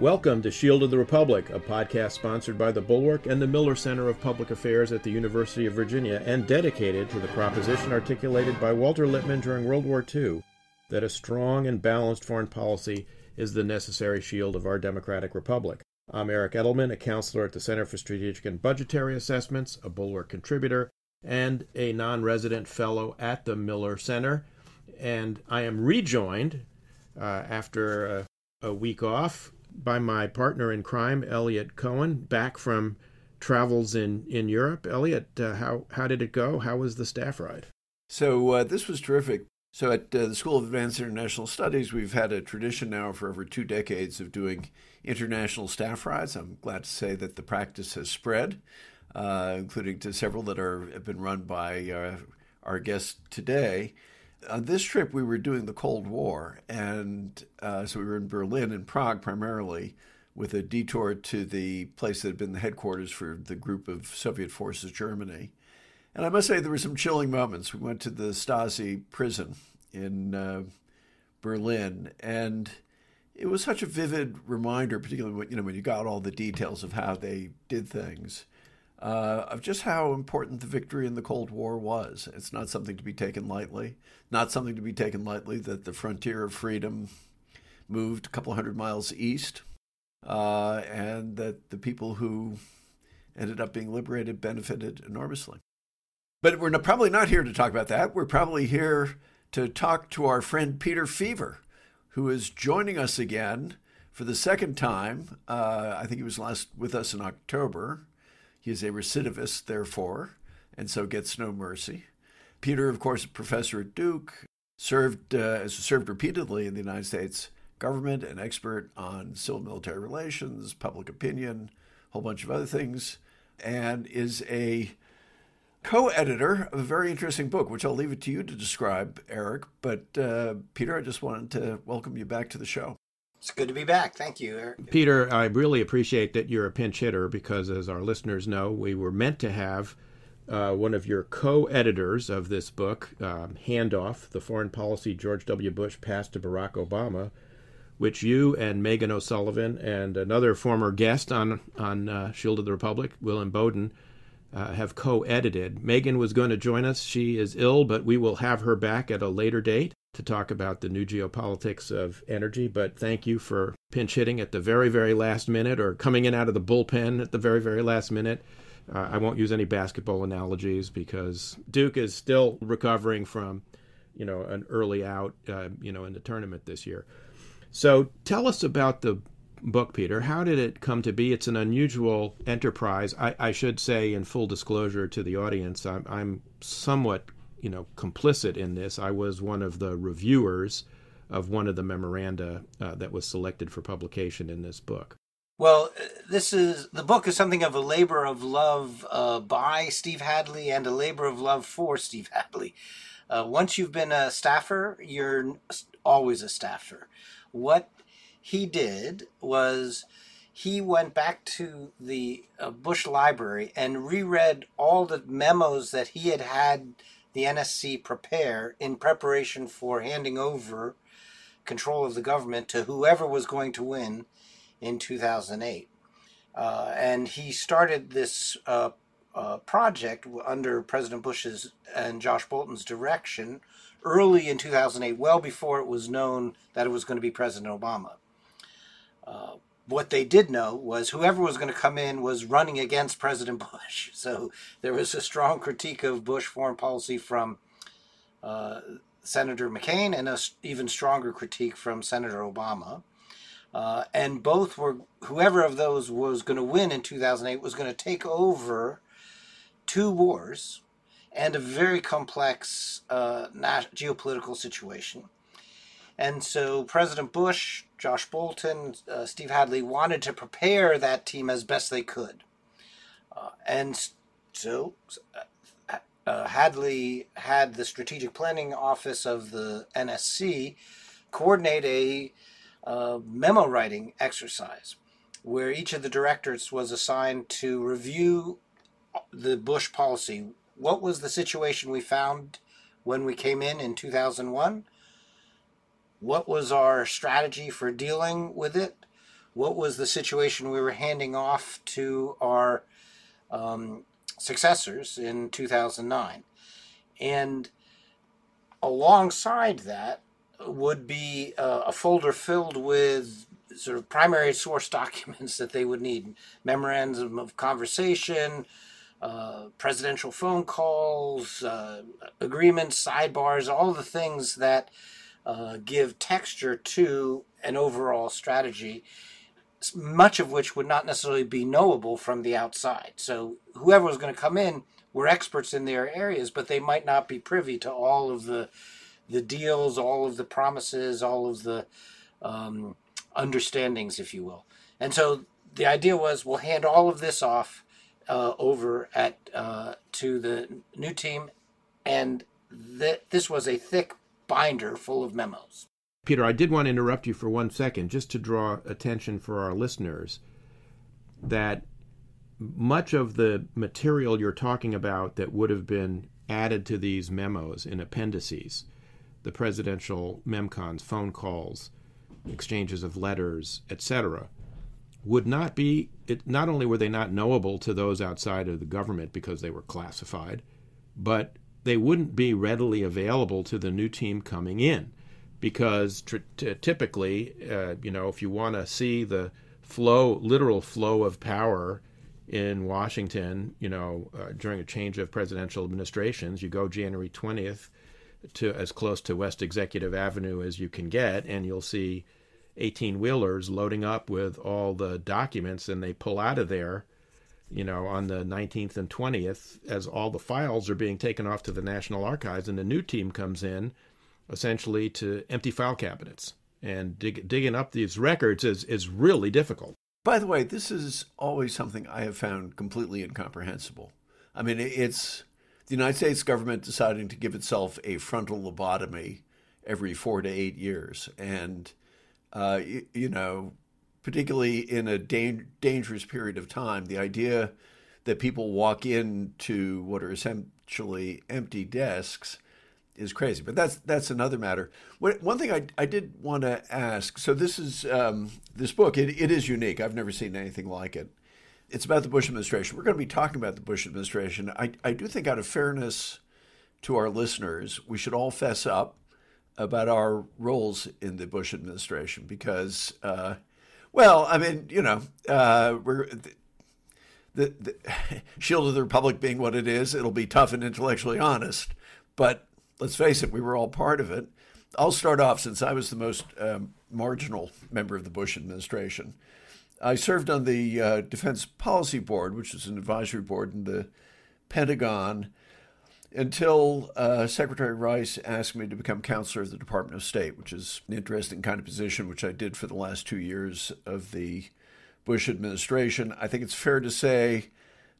Welcome to Shield of the Republic, a podcast sponsored by the Bulwark and the Miller Center of Public Affairs at the University of Virginia and dedicated to the proposition articulated by Walter Lippmann during World War II that a strong and balanced foreign policy is the necessary shield of our democratic republic. I'm Eric Edelman, a counselor at the Center for Strategic and Budgetary Assessments, a Bulwark contributor, and a non resident fellow at the Miller Center. And I am rejoined after a, a week off by my partner in crime, Eliot Cohen, back from travels in, in Europe. Eliot, uh, how, how did it go? How was the staff ride? So, uh, this was terrific. So, at uh, the School of Advanced International Studies, we've had a tradition now for over two decades of doing international staff rides. I'm glad to say that the practice has spread, uh, including to several that are, have been run by uh, our guest today on this trip, we were doing the Cold War, and uh, so we were in Berlin and Prague primarily, with a detour to the place that had been the headquarters for the group of Soviet forces, Germany. And I must say, there were some chilling moments. We went to the Stasi prison in uh, Berlin, and it was such a vivid reminder, particularly when you know when you got all the details of how they did things uh, of just how important the victory in the Cold War was. It's not something to be taken lightly. Not something to be taken lightly that the frontier of freedom moved a couple hundred miles east, uh, and that the people who ended up being liberated benefited enormously. But we're probably not here to talk about that. We're probably here to talk to our friend Peter Feaver, who is joining us again for the second time. Uh, I think he was last with us in October. He is a recidivist, therefore, and so gets no mercy. Peter, of course, a professor at Duke, served uh, served repeatedly in the United States government, an expert on civil military relations, public opinion, a whole bunch of other things, and is a co-editor of a very interesting book, which I'll leave it to you to describe, Eric. But uh, Peter, I just wanted to welcome you back to the show. It's good to be back. Thank you, Eric. Peter, I really appreciate that you're a pinch hitter because, as our listeners know, we were meant to have uh, one of your co editors of this book, um, Handoff The Foreign Policy George W. Bush Passed to Barack Obama, which you and Meghan O'Sullivan and another former guest on, on uh, Shield of the Republic, Will Inboden, uh, have co edited. Meghan was going to join us. She is ill, but we will have her back at a later date to talk about the new geopolitics of energy. But thank you for pinch hitting at the very, very last minute or coming in out of the bullpen at the very, very last minute. Uh, I won't use any basketball analogies because Duke is still recovering from, you know, an early out, uh, you know, in the tournament this year. So tell us about the book, Peter. How did it come to be? It's an unusual enterprise. I, I should say, in full disclosure to the audience, I'm, I'm somewhat you know complicit in this. I was one of the reviewers of one of the memoranda uh, that was selected for publication in this book. Well, this is the book is something of a labor of love uh, by Steve Hadley and a labor of love for Steve Hadley. Uh, once you've been a staffer, you're always a staffer. What he did was he went back to the uh, Bush Library and reread all the memos that he had had the NSC prepare in preparation for handing over control of the government to whoever was going to win in 2008. Uh, and he started this uh, uh, project under President Bush's and Josh Bolten's direction early in 2008, well before it was known that it was going to be President Obama. What they did know was whoever was going to come in was running against President Bush. So there was a strong critique of Bush foreign policy from uh, Senator McCain and a even stronger critique from Senator Obama. Uh, and both were, whoever of those was going to win in 2008 was going to take over two wars and a very complex uh, geopolitical situation. And so President Bush, Josh Bolten, uh, Steve Hadley wanted to prepare that team as best they could. Uh, and so uh, uh Hadley had the Strategic Planning Office of the NSC coordinate a uh, memo writing exercise where each of the directors was assigned to review the Bush policy. What was the situation we found when we came in in 2001? What was our strategy for dealing with it, what was the situation we were handing off to our um, successors in 2009. And alongside that would be uh, a folder filled with sort of primary source documents that they would need memorandum of conversation, uh, presidential phone calls, uh, agreements, sidebars, all the things that uh, give texture to an overall strategy, much of which would not necessarily be knowable from the outside. So whoever was going to come in were experts in their areas, but they might not be privy to all of the the deals, all of the promises, all of the um, understandings, if you will. And so the idea was we'll hand all of this off uh, over at uh, to the new team, and th- this was a thick binder full of memos. Peter, I did want to interrupt you for one second just to draw attention for our listeners that much of the material you're talking about that would have been added to these memos in appendices, the presidential memcons, phone calls, exchanges of letters, etc., would not be it not only were they not knowable to those outside of the government because they were classified, but they wouldn't be readily available to the new team coming in. Because tr- t- typically, uh, you know, if you want to see the flow, literal flow of power in Washington, you know, uh, during a change of presidential administrations, you go January 20th to as close to West Executive Avenue as you can get, and you'll see 18 wheelers loading up with all the documents, and they pull out of there you know, on the 19th and 20th, as all the files are being taken off to the National Archives, and a new team comes in essentially to empty file cabinets. And dig, digging up these records is, is really difficult. By the way, this is always something I have found completely incomprehensible. I mean, it's the United States government deciding to give itself a frontal lobotomy every four to eight years. And, uh, you, you know, particularly in a da- dangerous period of time, the idea that people walk into what are essentially empty desks is crazy. But that's that's another matter. One thing I, I did want to ask. So this is um, this book. It, it is unique. I've never seen anything like it. It's about the Bush administration. We're going to be talking about the Bush administration. I, I do think, out of fairness to our listeners, we should all fess up about our roles in the Bush administration because uh, well, I mean, you know, uh, we're the, the shield of the republic being what it is. It'll be tough and intellectually honest, but let's face it, we were all part of it. I'll start off since I was the most um, marginal member of the Bush administration. I served on the uh, Defense Policy Board, which is an advisory board in the Pentagon until uh, Secretary Rice asked me to become counselor of the Department of State, which is an interesting kind of position, which I did for the last two years of the Bush administration. I think it's fair to say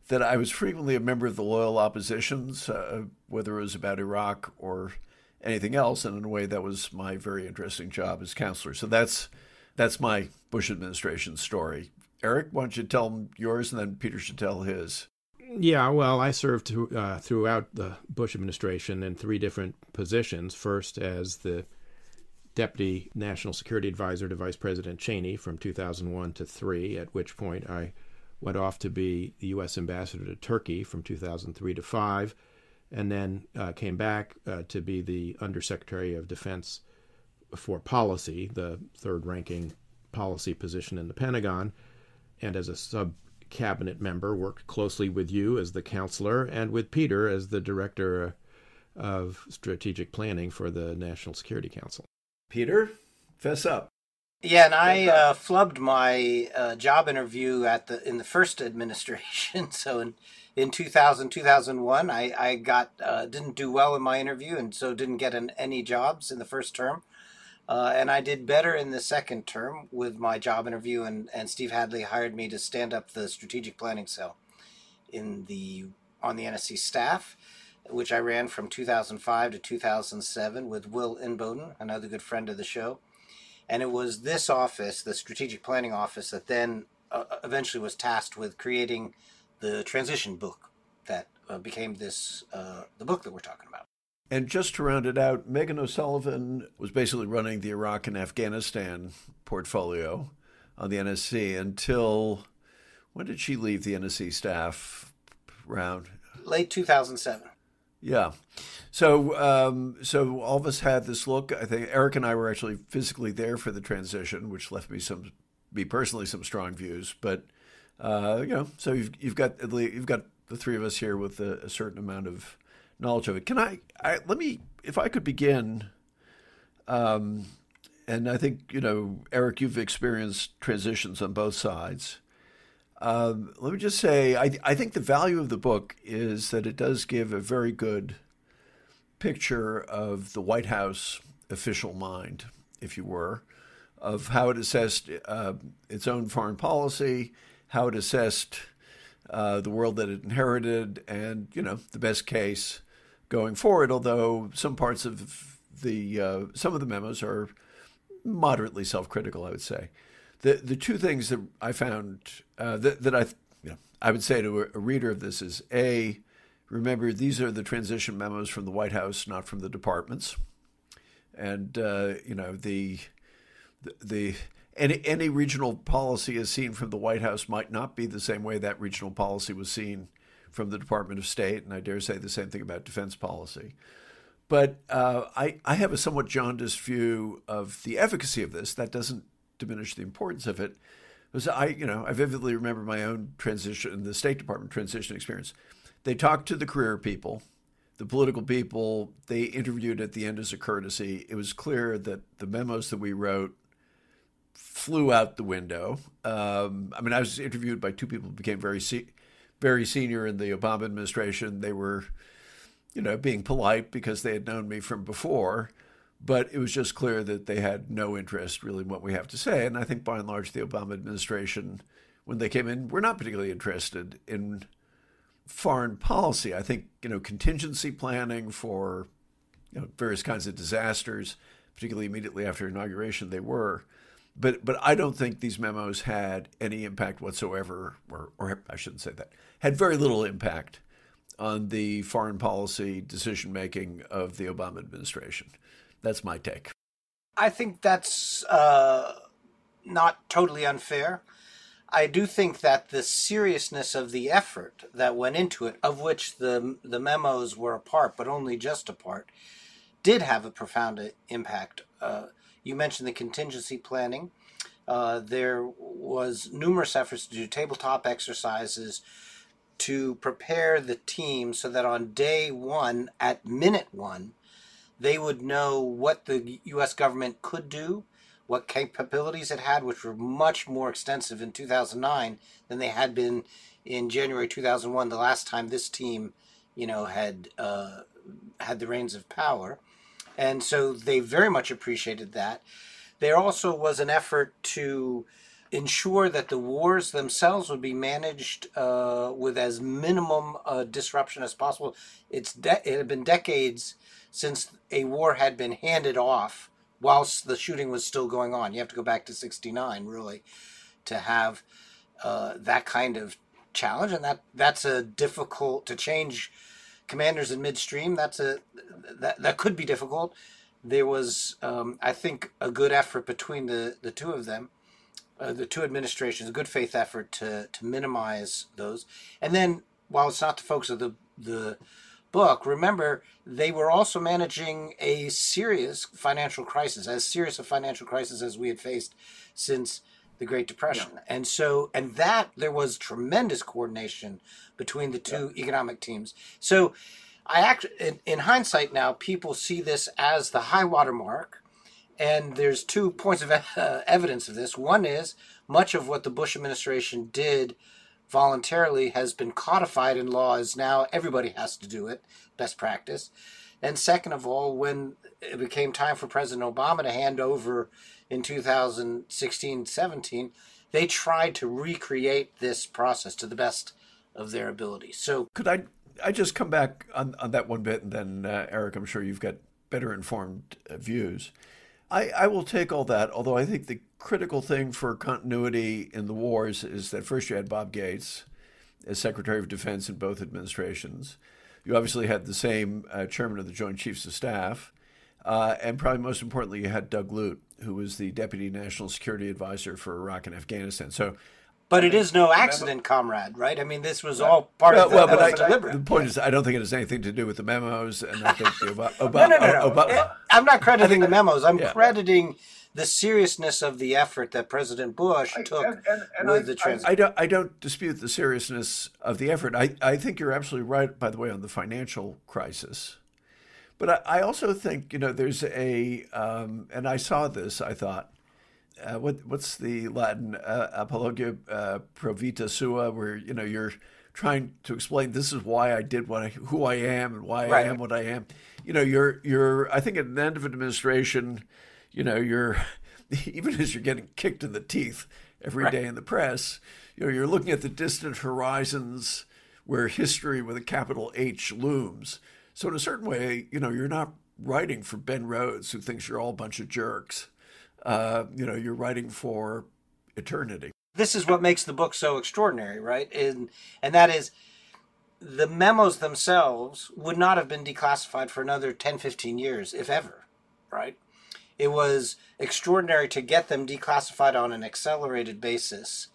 that I was frequently a member of the loyal oppositions, uh, whether it was about Iraq or anything else, and in a way that was my very interesting job as counselor. So that's that's my Bush administration story. Eric, why don't you tell yours, and then Peter should tell his. Yeah, well, I served uh, throughout the Bush administration in three different positions. First, as the Deputy National Security Advisor to Vice President Cheney from 2001 to 3, at which point I went off to be the U.S. Ambassador to Turkey from 2003 to 5, and then uh, came back uh, to be the Undersecretary of Defense for Policy, the third ranking policy position in the Pentagon, and as a sub cabinet member, worked closely with you as the counselor and with Peter as the director of strategic planning for the National Security Council. Peter, fess up. Yeah, and I uh, flubbed my uh, job interview at the in the first administration. So in in 2000 2001, I I got uh, didn't do well in my interview, and so didn't get an, any jobs in the first term. Uh, and I did better in the second term with my job interview, and, and Steve Hadley hired me to stand up the strategic planning cell in the on the NSC staff, which I ran from 2005 to 2007 with Will Inboden, another good friend of the show. And it was this office, the strategic planning office, that then uh, eventually was tasked with creating the transition book that uh, became this uh, the book that we're talking about. And just to round it out, Meghan O'Sullivan was basically running the Iraq and Afghanistan portfolio on the NSC until when did she leave the NSC staff? Around late 2007. Yeah. So, um, so all of us had this look. I think Eric and I were actually physically there for the transition, which left me some, me personally, some strong views. But uh, you know, so you've you've got you've got the three of us here with a, a certain amount of knowledge of it. Can I, I let me, if I could begin, um, and I think you know, Eric, you've experienced transitions on both sides. Um, let me just say, I, I think the value of the book is that it does give a very good picture of the White House official mind, if you were, of how it assessed uh, its own foreign policy, how it assessed uh, the world that it inherited, and you know the best case going forward. Although some parts of the uh, some of the memos are moderately self-critical, I would say the the two things that I found uh, that that I you know, I would say to a, reader of this is a remember these are the transition memos from the White House, not from the departments, and uh, you know the the, the any, any regional policy as seen from the White House might not be the same way that regional policy was seen from the Department of State, and I dare say the same thing about defense policy. But uh, I, I have a somewhat jaundiced view of the efficacy of this. That doesn't diminish the importance of it. Because I, you know, I vividly remember my own transition, the State Department transition experience. They talked to the career people, the political people. They interviewed at the end as a courtesy. It was clear that the memos that we wrote flew out the window. Um, I mean, I was interviewed by two people who became very, se- very senior in the Obama administration. They were, you know, being polite because they had known me from before but it was just clear that they had no interest really in what we have to say. And I think by and large, the Obama administration, when they came in, were not particularly interested in foreign policy. I think you know contingency planning for you know, various kinds of disasters, particularly immediately after inauguration, they were. But but I don't think these memos had any impact whatsoever, or or I shouldn't say that, had very little impact on the foreign policy decision making of the Obama administration. That's my take. I think that's uh, not totally unfair. I do think that the seriousness of the effort that went into it, of which the the memos were a part, but only just a part, did have a profound impact. Uh, you mentioned the contingency planning. Uh, there was numerous efforts to do tabletop exercises to prepare the team so that on day one, at minute one, they would know what the U.S. government could do, what capabilities it had, which were much more extensive in 2009 than they had been in January 2001, the last time this team, you know, had uh, had the reins of power, and so they very much appreciated that. There also was an effort to ensure that the wars themselves would be managed uh, with as minimum uh, disruption as possible. It's de- it had been decades since a war had been handed off whilst the shooting was still going on. You have to go back to 69, really, to have uh, that kind of challenge. And that that's a difficult to change commanders in midstream. That's a that, that could be difficult. There was, um, I think, a good effort between the, the two of them, uh, the two administrations, a good faith effort to, to minimize those. And then, while it's not the focus of the, the book, remember they were also managing a serious financial crisis, as serious a financial crisis as we had faced since the Great Depression. Yeah. And so, and that there was tremendous coordination between the two yeah. economic teams. So, I actually, in, in, hindsight now, people see this as the high water mark. And there's two points of uh, evidence of this. One is much of what the Bush administration did voluntarily has been codified in law as now everybody has to do it, best practice. And second of all, when it became time for President Obama to hand over in 2016 17, they tried to recreate this process to the best of their ability. So, could I, I just come back on, on that one bit, and then, uh, Eric, I'm sure you've got better informed uh, views. I, I will take all that, although I think the critical thing for continuity in the wars is that first you had Bob Gates as Secretary of Defense in both administrations. You obviously had the same uh, chairman of the Joint Chiefs of Staff. Uh, and probably most importantly, you had Doug Lute, who was the Deputy National Security Advisor for Iraq and Afghanistan. So but it is no accident, comrade, right? I mean, this was all part well, of the, well, but I, deliberate. The point is, I don't think it has anything to do with the memos, and I think the about, no, no, no, no. About, I'm not crediting the memos. I'm yeah. crediting the seriousness of the effort that President Bush took and, and, and with I, the transition. I, I, don't, I don't dispute the seriousness of the effort. I, I think you're absolutely right, by the way, on the financial crisis. But I, I also think, you know, there's a, um, and I saw this, I thought, uh, what what's the Latin uh, apologia uh, pro vita sua, where you know you're trying to explain this is why I did what I, who I am and why right. I am what I am. You know, you're you're I think at the end of an administration, you know, you're even as you're getting kicked in the teeth every right. day in the press, you know, you're looking at the distant horizons where history with a capital H looms. So in a certain way, you know, you're not writing for Ben Rhodes who thinks you're all a bunch of jerks uh, you know, you're writing for eternity. This is what makes the book so extraordinary, right? And and that is the memos themselves would not have been declassified for another 10, 15 years, if ever, right? It was extraordinary to get them declassified on an accelerated basis.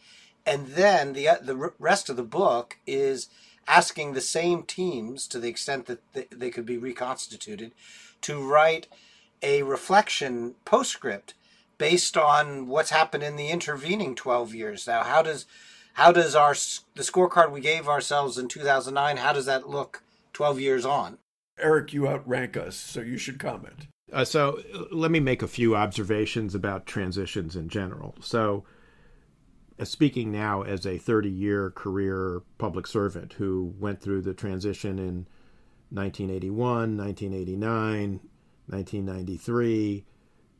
And then the, the rest of the book is asking the same teams, to the extent that they could be reconstituted, to write a reflection postscript based on what's happened in the intervening 12 years. Now, how does how does our the scorecard we gave ourselves in 2009 how does that look 12 years on? Eric, you outrank us, so you should comment. Uh, so let me make a few observations about transitions in general. So, uh, speaking now as a 30 year career public servant who went through the transition in 1981, 1989, 1993,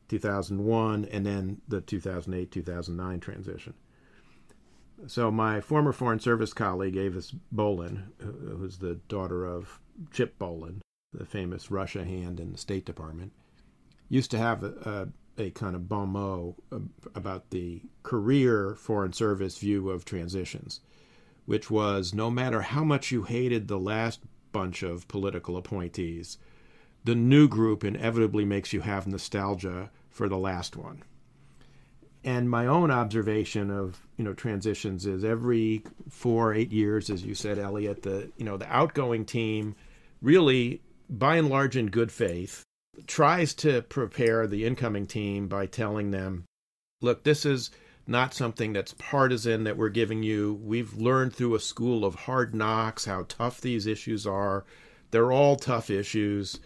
2001, and then the 2008 2009 transition. So, my former Foreign Service colleague, Avis Bohlen, who's the daughter of Chip Bohlen, the famous Russia hand in the State Department, used to have a, a, a kind of bon mot um, about the career Foreign Service view of transitions, which was no matter how much you hated the last bunch of political appointees, the new group inevitably makes you have nostalgia for the last one. And my own observation of you know transitions is every four eight years, as you said, Eliot, the you know the outgoing team really, by and large, in good faith, tries to prepare the incoming team by telling them, look, this is not something that's partisan that we're giving you. We've learned through a school of hard knocks how tough these issues are. They're all tough issues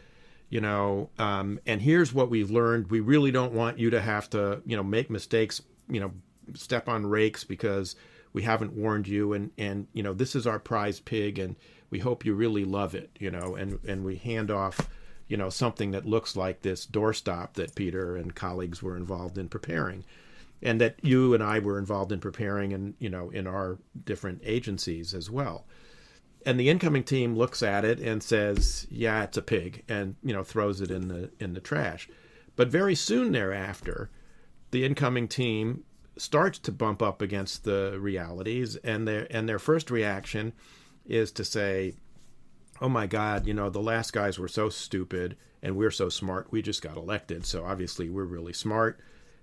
you know um, and here's what we've learned we really don't want you to have to you know make mistakes you know step on rakes because we haven't warned you and and you know this is our prize pig and we hope you really love it you know and and we hand off you know something that looks like this doorstop that peter and colleagues were involved in preparing and that you and i were involved in preparing and you know in our different agencies as well and the incoming team looks at it and says, "Yeah, it's a pig," and you know throws it in the in the trash. But very soon thereafter, the incoming team starts to bump up against the realities, and their and their first reaction is to say, "Oh my God, you know the last guys were so stupid, and we're so smart. We just got elected, so obviously we're really smart."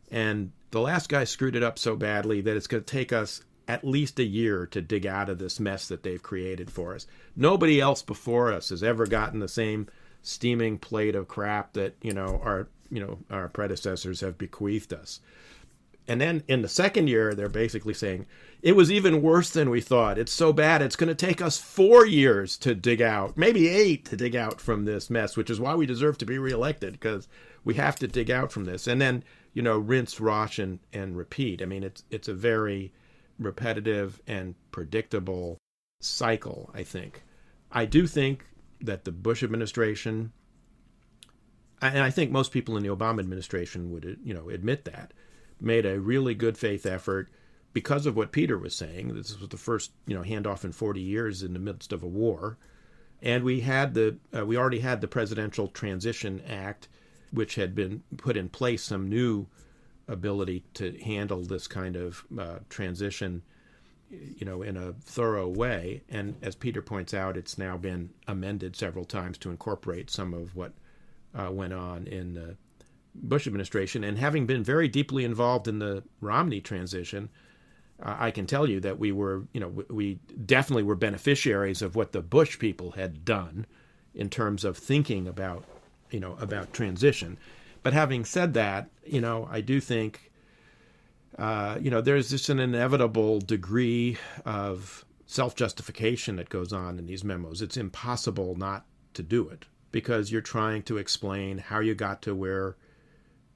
And the last guy screwed it up so badly that it's going to take us at least a year to dig out of this mess that they've created for us. Nobody else before us has ever gotten the same steaming plate of crap that, you know, our, you know, our predecessors have bequeathed us. And then in the second year, they're basically saying, it was even worse than we thought. It's so bad, it's going to take us four years to dig out, maybe eight to dig out from this mess, which is why we deserve to be reelected because we have to dig out from this. And then, you know, rinse, wash, and, and repeat. I mean, it's, it's a very, repetitive and predictable cycle, I think. I do think that the Bush administration and I think most people in the Obama administration would you know admit that made a really good faith effort because of what Peter was saying. This was the first you know handoff in 40 years in the midst of a war, and we had the uh, we already had the Presidential Transition Act, which had been put in place some new ability to handle this kind of uh, transition you know, in a thorough way. And as Peter points out, it's now been amended several times to incorporate some of what uh, went on in the Bush administration. And having been very deeply involved in the Romney transition, uh, I can tell you that we were, you know, we definitely were beneficiaries of what the Bush people had done in terms of thinking about, you know, about transition. But having said that, you know, I do think uh, you know, there's just an inevitable degree of self justification that goes on in these memos. It's impossible not to do it because you're trying to explain how you got to where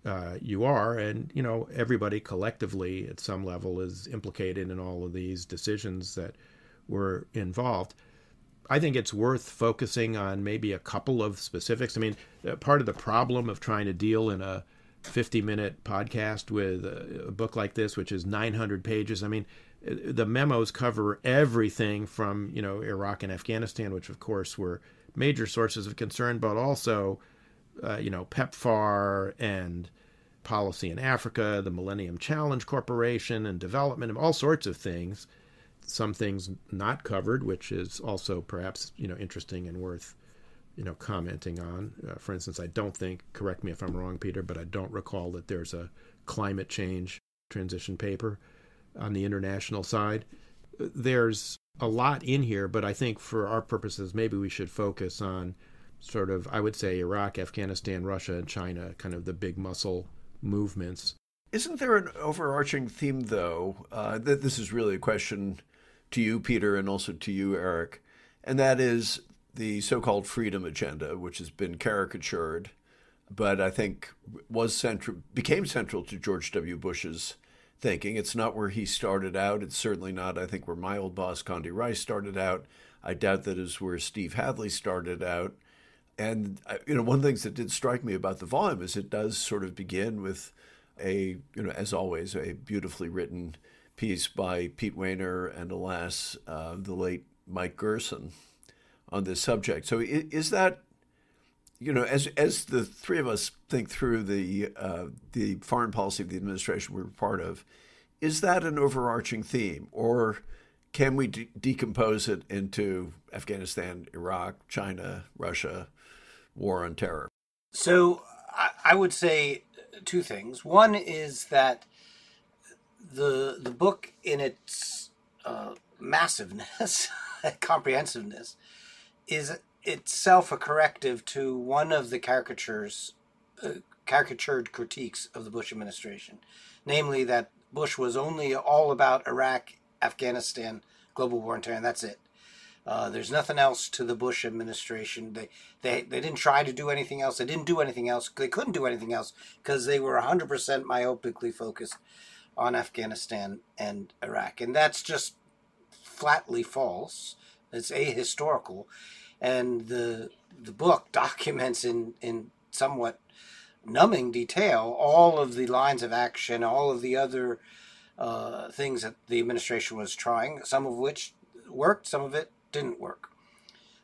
uh, you are. And, you know, everybody collectively at some level is implicated in all of these decisions that were involved. I think it's worth focusing on maybe a couple of specifics. I mean, uh, part of the problem of trying to deal in a 50 minute podcast with a, book like this, which is 900 pages. I mean, the memos cover everything from, you know, Iraq and Afghanistan, which of course were major sources of concern, but also, uh, you know, PEPFAR and policy in Africa, the Millennium Challenge Corporation and development, of all sorts of things. Some things not covered, which is also perhaps, you know, interesting and worth you know, commenting on. Uh, for instance, I don't think, correct me if I'm wrong, Peter, but I don't recall that there's a climate change transition paper on the international side. There's a lot in here, but I think for our purposes, maybe we should focus on sort of, I would say, Iraq, Afghanistan, Russia, and China, kind of the big muscle movements. Isn't there an overarching theme, though? Uh, that this is really a question to you, Peter, and also to you, Eric, and that is the so-called freedom agenda, which has been caricatured, but I think was central, became central to George W. Bush's thinking. It's not where he started out. It's certainly not, I think, where my old boss Condi Rice started out. I doubt that is where Steve Hadley started out. And uh, you know, one of the things that did strike me about the volume is it does sort of begin with a, you know, as always, a beautifully written piece by Pete Wehner and, alas, uh, the late Mike Gerson on this subject. So is that you know, as as the three of us think through the uh, the foreign policy of the administration we're part of, is that an overarching theme, or can we de- decompose it into Afghanistan, Iraq, China, Russia, war on terror? So I, would say two things. One is that the the book in its uh, massiveness, comprehensiveness, is itself a corrective to one of the caricatures, uh, caricatured critiques of the Bush administration, namely that Bush was only all about Iraq, Afghanistan, global war on terror, and that's it. Uh, there's nothing else to the Bush administration. They, they they didn't try to do anything else. They didn't do anything else. They couldn't do anything else because they were 100% myopically focused on Afghanistan and Iraq, and that's just flatly false. It's ahistorical and the the book documents in in somewhat numbing detail all of the lines of action, all of the other uh, things that the administration was trying, some of which worked, some of it didn't work.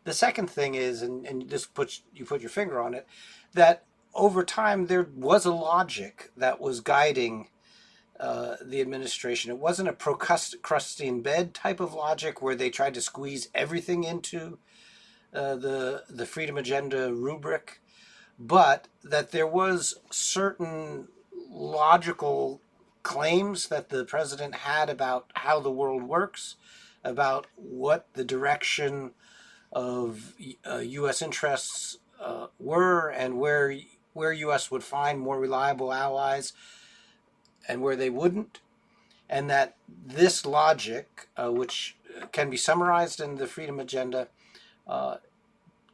The second thing is, and, and this puts you put your finger on it, that over time there was a logic that was guiding uh, the administration. It wasn't a Procrustean bed type of logic where they tried to squeeze everything into uh, the the freedom agenda rubric, but that there was certain logical claims that the president had about how the world works, about what the direction of uh, U.S. interests uh, were, and where where U.S. would find more reliable allies, and where they wouldn't, and that this logic, uh, which can be summarized in the Freedom Agenda, uh,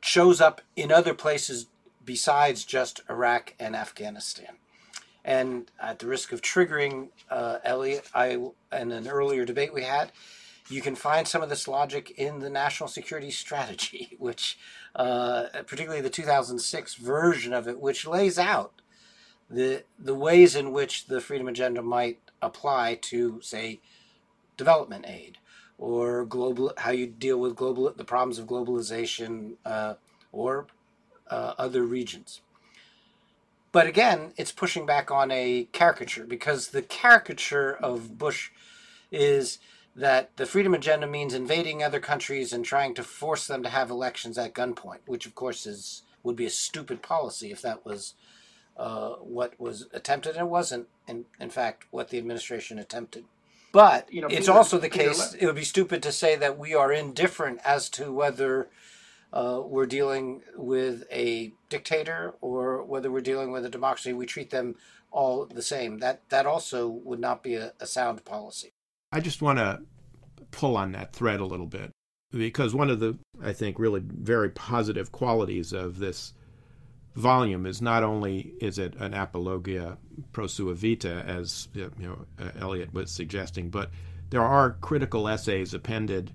shows up in other places besides just Iraq and Afghanistan. And at the risk of triggering uh, Eliot, I in an earlier debate we had, you can find some of this logic in the National Security Strategy, which, uh, particularly the 2006 version of it, which lays out the the ways in which the Freedom Agenda might apply to, say, development aid or global how you deal with global the problems of globalization uh, or uh, other regions. But again, it's pushing back on a caricature because the caricature of Bush is that the freedom agenda means invading other countries and trying to force them to have elections at gunpoint, which of course is would be a stupid policy if that was uh, what was attempted, and it wasn't. In in fact, what the administration attempted. But you know, it's Peter, also the Peter case. it would be stupid to say that we are indifferent as to whether uh, we're dealing with a dictator or whether we're dealing with a democracy. We treat them all the same. That that also would not be a, a sound policy. I just want to pull on that thread a little bit because one of the I think really very positive qualities of this volume is not only is it an apologia pro sua vita as you know Eliot was suggesting, but there are critical essays appended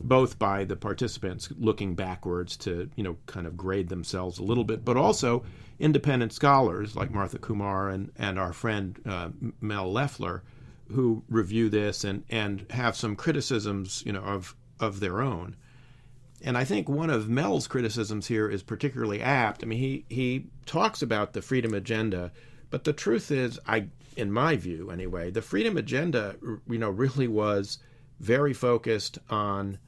both by the participants looking backwards to you know kind of grade themselves a little bit, but also independent scholars like Martha Kumar and and our friend uh, Mel Leffler who review this and and have some criticisms you know of of their own. And I think one of Mel's criticisms here is particularly apt. I mean, he he talks about the freedom agenda, but the truth is, I in my view anyway, the freedom agenda you know really was very focused on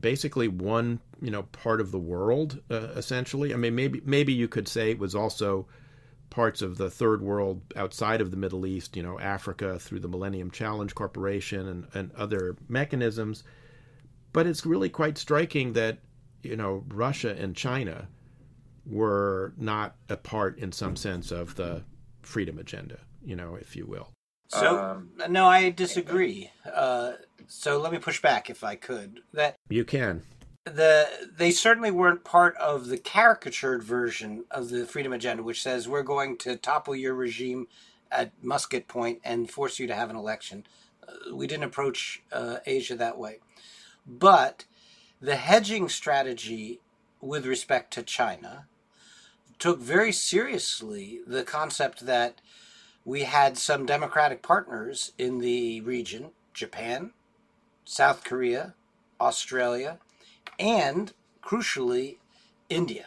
basically one you know part of the world uh, essentially. I mean, maybe maybe you could say it was also parts of the third world outside of the Middle East, you know, Africa through the Millennium Challenge Corporation and, and other mechanisms. But it's really quite striking that, you know, Russia and China were not a part in some sense of the freedom agenda, you know, if you will. So um, no, I disagree. Uh, so let me push back if I could. That you can the they certainly weren't part of the caricatured version of the freedom agenda which says we're going to topple your regime at musket point and force you to have an election. Uh, we didn't approach uh, asia that way. But the hedging strategy with respect to china took very seriously the concept that we had some democratic partners in the region japan south korea australia and crucially, India.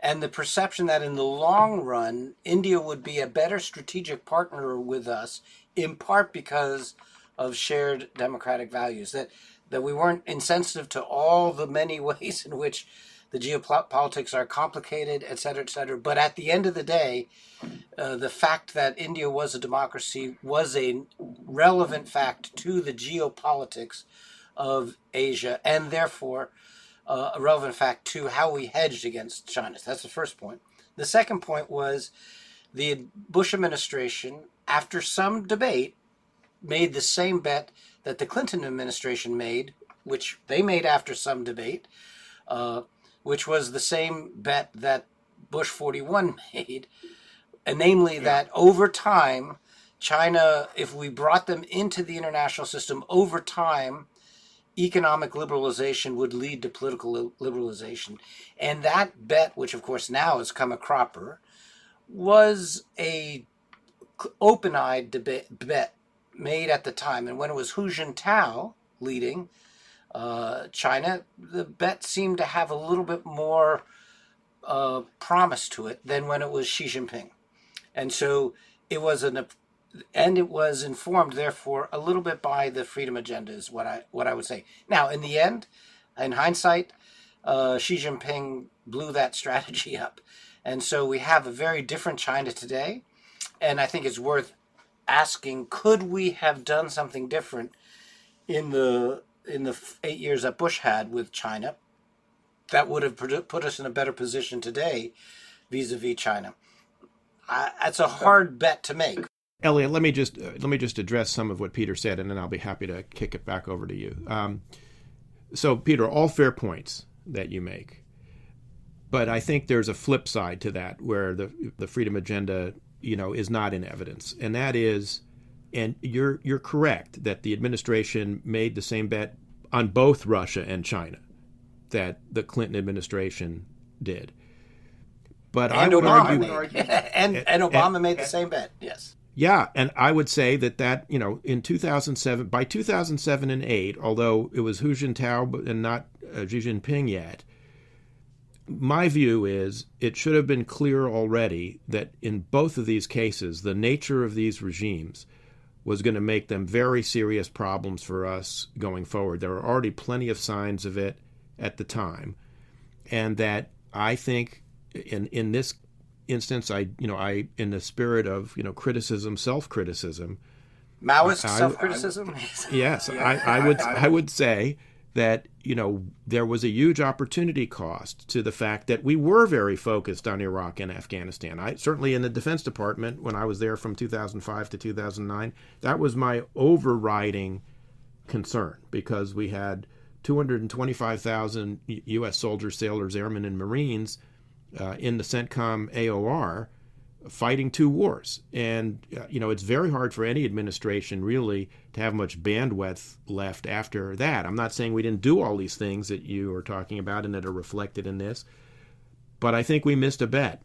And the perception that in the long run, India would be a better strategic partner with us, in part because of shared democratic values. That that we weren't insensitive to all the many ways in which the geopolitics are complicated, et cetera, et cetera. But at the end of the day, uh, the fact that India was a democracy was a relevant fact to the geopolitics of Asia, and therefore uh, a relevant fact to how we hedged against China. So that's the first point. The second point was the Bush administration, after some debate, made the same bet that the Clinton administration made, which they made after some debate, uh, which was the same bet that Bush 41 made, and namely yeah. that over time, China, if we brought them into the international system over time, economic liberalization would lead to political liberalization. And that bet, which of course now has come a cropper, was a open-eyed debate, bet made at the time. And when it was Hu Jintao leading uh, China, the bet seemed to have a little bit more uh, promise to it than when it was Xi Jinping. And so it was an and it was informed, therefore, a little bit by the freedom agenda, is what I what I would say. Now, in the end, in hindsight, uh, Xi Jinping blew that strategy up, and so we have a very different China today. And I think it's worth asking: Could we have done something different in the in the eight years that Bush had with China that would have put us in a better position today vis-a-vis China? I, that's a hard bet to make. Eliot, let me just uh, let me just address some of what Peter said, and then I'll be happy to kick it back over to you. Um, so, Peter, all fair points that you make, but I think there's a flip side to that, where the the freedom agenda, you know, is not in evidence, and that is, and you're you're correct that the administration made the same bet on both Russia and China that the Clinton administration did. But and I would Obama argue, and, and Obama and, made the same bet. Yes. Yeah, and I would say that that you know in 2007, by 2007 and eight, although it was Hu Jintao and not uh, Xi Jinping yet, my view is it should have been clear already that in both of these cases, the nature of these regimes was going to make them very serious problems for us going forward. There were already plenty of signs of it at the time, and that I think in in this instance, I you know I in the spirit of you know criticism, self criticism, Maoist self criticism. Yes, I, I would I would say that you know there was a huge opportunity cost to the fact that we were very focused on Iraq and Afghanistan. I certainly in the Defense Department when I was there from 2005 to 2009, that was my overriding concern because we had 225,000 U.S. soldiers, sailors, airmen, and Marines uh, in the CENTCOM AOR fighting two wars. And, uh, you know, it's very hard for any administration really to have much bandwidth left after that. I'm not saying we didn't do all these things that you are talking about and that are reflected in this, but I think we missed a bet.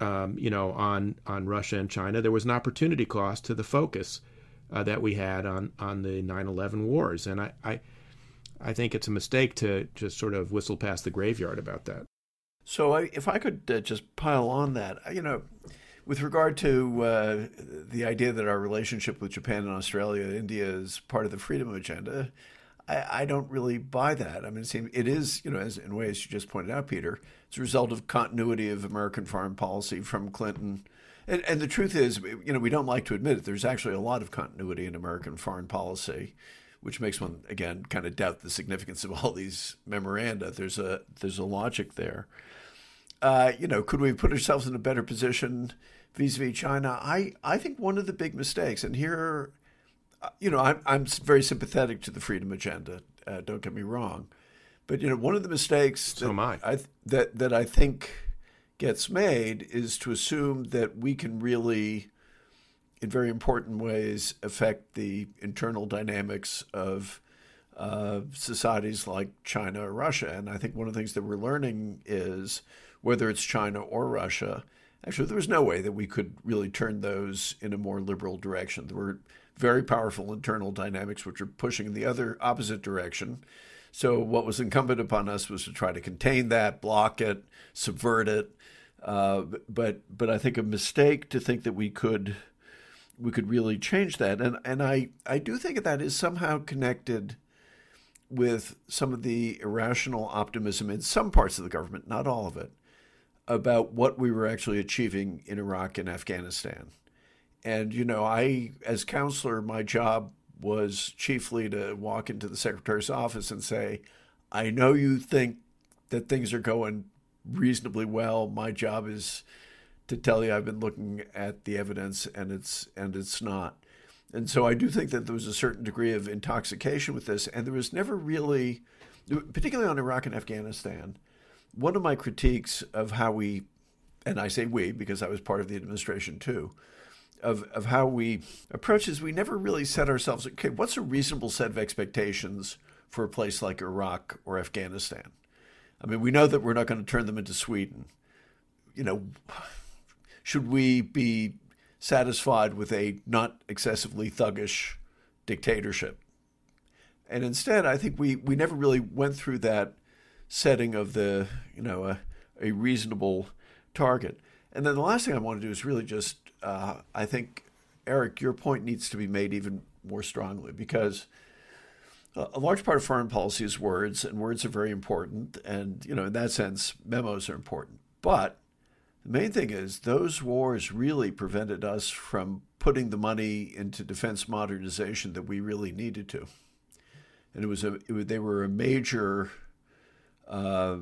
Um, you know, on on Russia and China, there was an opportunity cost to the focus uh, that we had on on the 9/11 wars, and I, I I think it's a mistake to just sort of whistle past the graveyard about that. So, I, if I could uh, just pile on that, you know, with regard to uh, the idea that our relationship with Japan and Australia, India is part of the freedom agenda, I, I don't really buy that. I mean, it, seems, it is, you know, as in ways you just pointed out, Peter, it's a result of continuity of American foreign policy from Clinton. And, and the truth is, you know, we don't like to admit it. There's actually a lot of continuity in American foreign policy, which makes one again kind of doubt the significance of all these memoranda. There's a there's a logic there uh, you know, could we put ourselves in a better position vis-a-vis China? I, I think one of the big mistakes, and here, uh, you know, I'm, I'm very sympathetic to the freedom agenda. Uh, don't get me wrong, but you know, one of the mistakes so that I. I that that I think gets made is to assume that we can really, in very important ways, affect the internal dynamics of uh, societies like China or Russia. And I think one of the things that we're learning is whether it's China or Russia. Actually, there was no way that we could really turn those in a more liberal direction. There were very powerful internal dynamics which are pushing in the other opposite direction. So, what was incumbent upon us was to try to contain that, block it, subvert it. Uh, but but I think a mistake to think that we could we could really change that, and and I I do think that is somehow connected with some of the irrational optimism in some parts of the government, not all of it, about what we were actually achieving in Iraq and Afghanistan. And, you know, I, as counselor, my job was chiefly to walk into the secretary's office and say, I know you think that things are going reasonably well. My job is to tell you I've been looking at the evidence and it's and it's not. And so I do think that there was a certain degree of intoxication with this, and there was never really, particularly on Iraq and Afghanistan, one of my critiques of how we, and I say we because I was part of the administration too, of, of how we approach is we never really set ourselves, okay, what's a reasonable set of expectations for a place like Iraq or Afghanistan? I mean, we know that we're not going to turn them into Sweden. You know, should we be satisfied with a not excessively thuggish dictatorship? And instead, I think we, we never really went through that setting of the you know a, a reasonable target. And then the last thing I want to do is really just uh, I think Eric, your point needs to be made even more strongly because a large part of foreign policy is words, and words are very important. And you know, in that sense, memos are important. But the main thing is those wars really prevented us from putting the money into defense modernization that we really needed to. And it was a it, they were a major uh,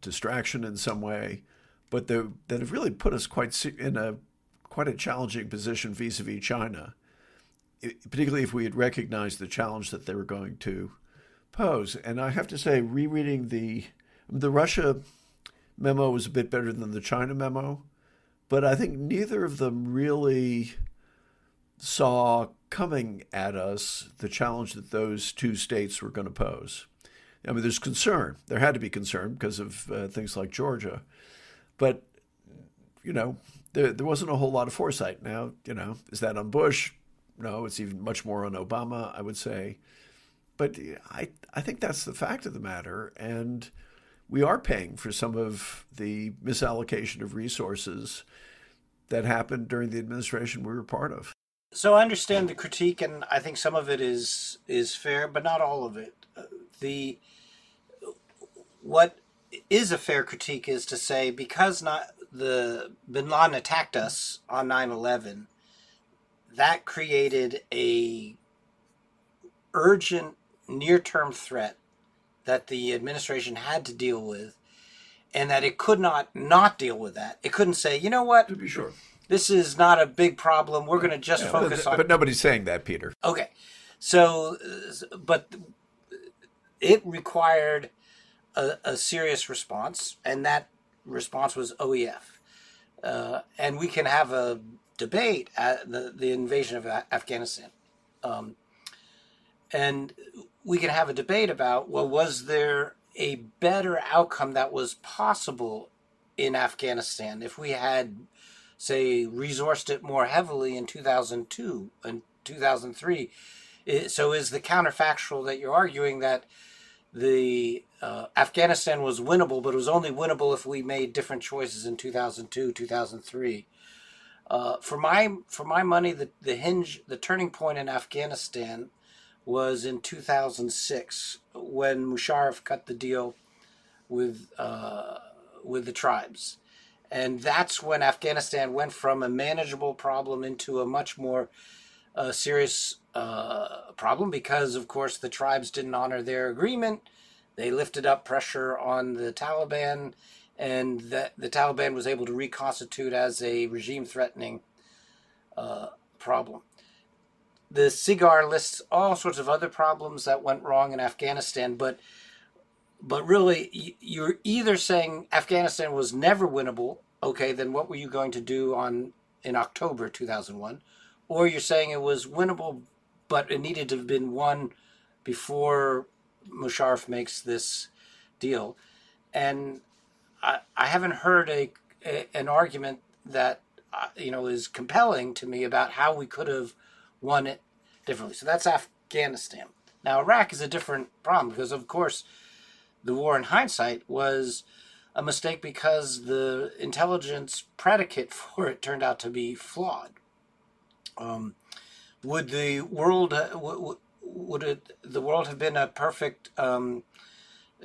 distraction in some way, but that have really put us quite in a quite a challenging position vis-a-vis China, it, particularly if we had recognized the challenge that they were going to pose. And I have to say, rereading the the Russia memo was a bit better than the China memo, but I think neither of them really saw coming at us the challenge that those two states were going to pose. I mean, there's concern. There had to be concern because of uh, things like Georgia, but you know, there there wasn't a whole lot of foresight. Now, you know, is that on Bush? No, it's even much more on Obama, I would say. But I I think that's the fact of the matter, and we are paying for some of the misallocation of resources that happened during the administration we were part of. So I understand the critique, and I think some of it is is fair, but not all of it. The what is a fair critique is to say because not the Bin Laden attacked us on 9/11, that created a urgent near-term threat that the administration had to deal with, and that it could not not deal with that. It couldn't say, you know what, To be sure. this is not a big problem. We're going to just Yeah, focus but, on but nobody's saying that, Peter. Okay, so but it required a, a serious response, and that response was OEF. Uh, and we can have a debate at the the invasion of Afghanistan, um, and we can have a debate about well, was there a better outcome that was possible in Afghanistan if we had say resourced it more heavily in 2002 and 2003 I- so is the counterfactual that you're arguing that the uh, Afghanistan was winnable, but it was only winnable if we made different choices in 2002, 2003. Uh, for my for my money, the the hinge, the turning point in Afghanistan was in 2006 when Musharraf cut the deal with uh, with the tribes, and that's when Afghanistan went from a manageable problem into a much more uh, serious uh, problem because, of course, the tribes didn't honor their agreement. They lifted up pressure on the Taliban, and the Taliban was able to reconstitute as a regime-threatening uh, problem. The SIGAR lists all sorts of other problems that went wrong in Afghanistan, but but really, you're either saying Afghanistan was never winnable. Okay, then what were you going to do on in October 2001? Or you're saying it was winnable, but it needed to have been won before Musharraf makes this deal. And I, I haven't heard a, a an argument that uh, you know is compelling to me about how we could have won it differently. So that's Afghanistan. Now Iraq is a different problem because of course the war in hindsight was a mistake because the intelligence predicate for it turned out to be flawed. Um, would the world uh, would it, the world have been a perfect um,